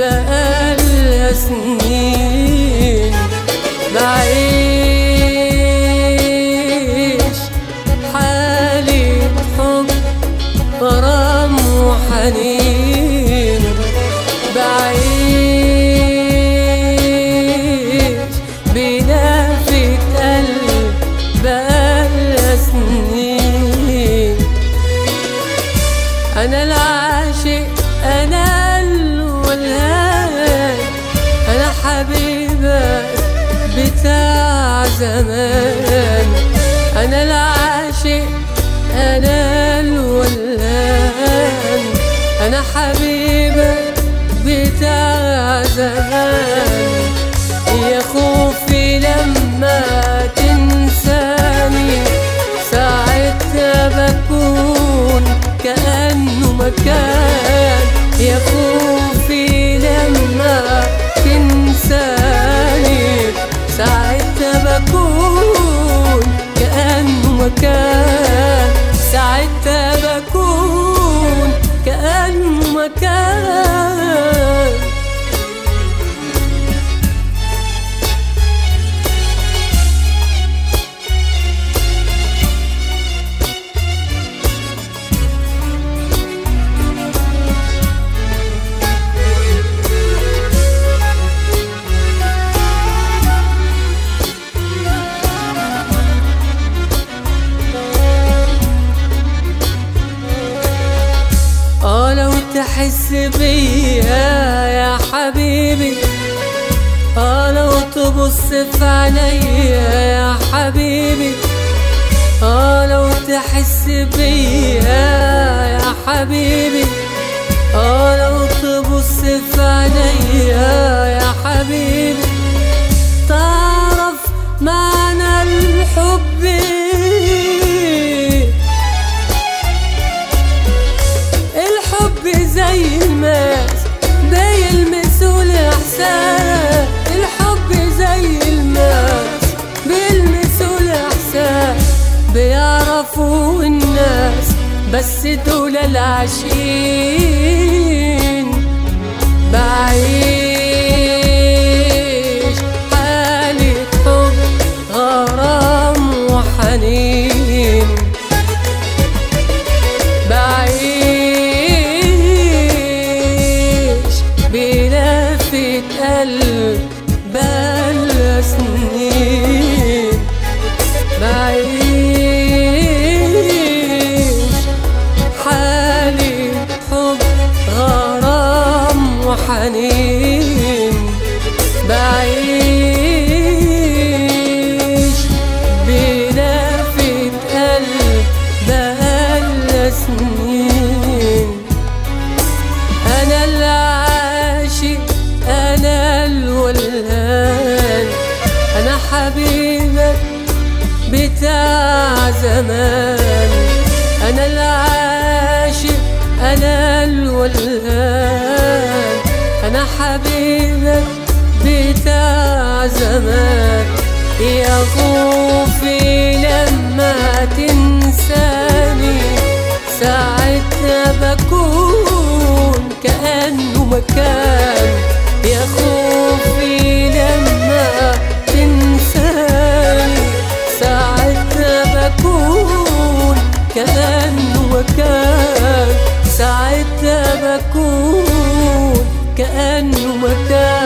بقالها سنين بعيش حالة حب غرام وحنين بعيش بلافة قلب بقالها سنين. أنا العاشق بتاع زمان. أنا العاشق أنا الولهان أنا حبيبك بتاع زمان. يا خوفي لما تنساني ساعتها بكون كأنه مكان. يا خوفي كأنه مكان تحس بيا يا حبيبي. آه لو تبص في عينيا يا حبيبي. آه لو تحس بيا يا حبيبي. آه لو تبص بس دول العاشقين بعيش حالة حب غرام وحنين. بعيش بلافة قلب بتاع زمان. أنا العاشق أنا الولهان أنا حبيبك بتاع زمان. يا خوفي لما تنساني ساعتها بكون كأنه مكان. يا خوفي كأنه مكان ساعتها بكون كأنه مكان